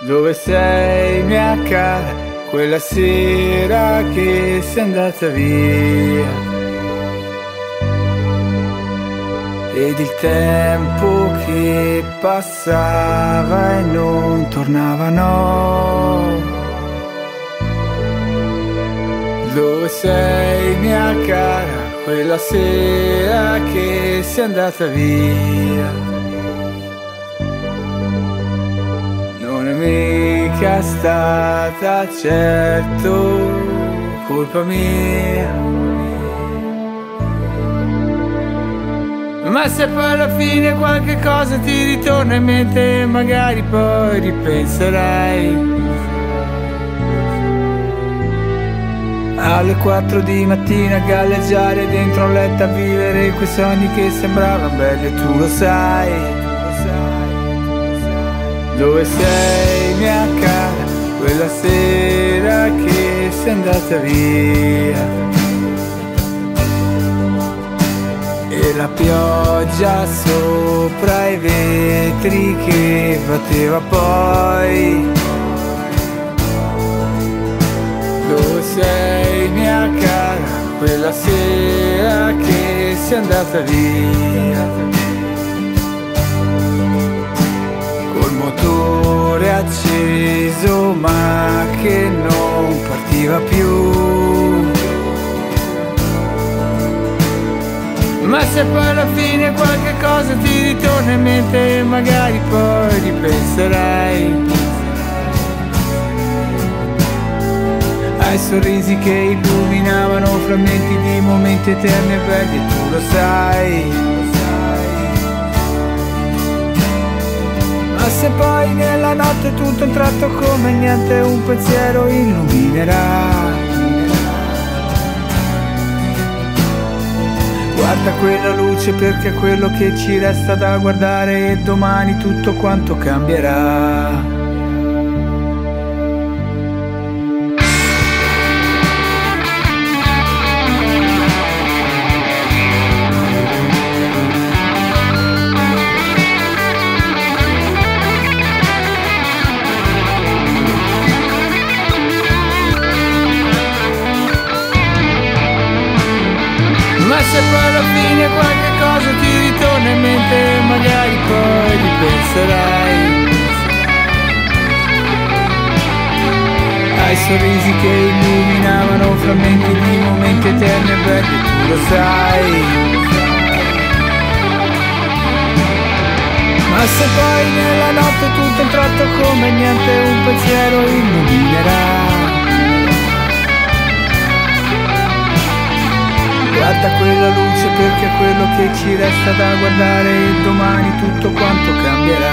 Dove sei mia cara, quella sera che sei andata via? Ed il tempo che passava e non tornava no. Dove sei mia cara, quella sera che sei andata via? Mica stata certo colpa mia. Ma se poi alla fine qualche cosa ti ritorna in mente, magari poi ripenserai. Alle 4 di mattina galleggiare dentro un letto a vivere quei sogni che sembravano belli tu lo sai. Dove sei mia cara, quella sera che sei andata via? E la pioggia sopra i vetri che batteva poi. Dove sei mia cara, quella sera che sei andata via? col motore acceso ma che non partiva più. Ma se poi alla fine qualche cosa ti ritorna in mente, magari poi ripenserai. Ai sorrisi che illuminavano frammenti di momenti eterni e belli, tu lo sai. Se poi nella notte tutto un tratto come niente un pensiero illuminerà. Guarda quella luce perché è quello che ci resta da guardare e domani tutto quanto cambierà se poi alla fine qualche cosa ti ritorna in mente, magari poi ripenserai. Ai sorrisi che illuminavano frammenti di momenti eterni e belli, tu lo sai. Ma se poi nella notte tutto un tratto come niente un pensiero illuminerà. Guarda quella luce perché è quello che ci resta da guardare e domani tutto quanto cambierà.